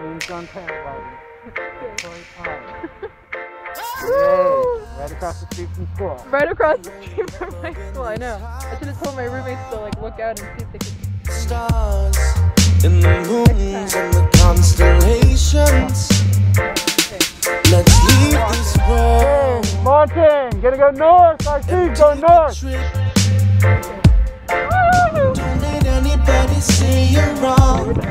Dreams on paragliding. Story Right across the street from school. Right across the street from my school, I know. I should have told my roommates to like look out and see if they could. Stars in the moons and the constellations. Let's leave this world. Hey, Martin, gonna go north. I see go north. Don't let anybody say you're wrong.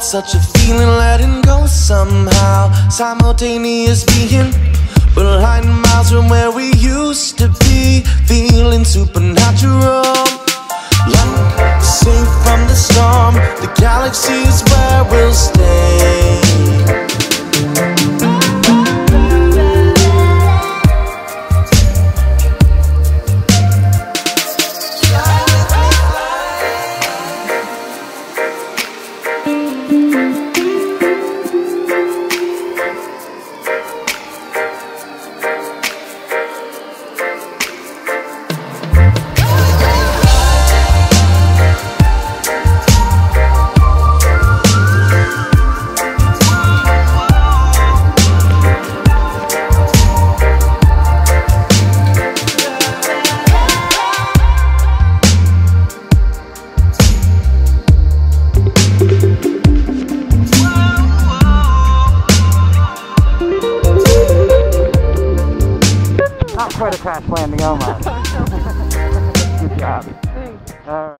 it's such a feeling letting go somehow. Simultaneous being, light miles from where we used to be. Feeling supernatural. Like safe from the storm, the galaxy's where Not quite a crash landing, Omar. Good job. Thanks. All right.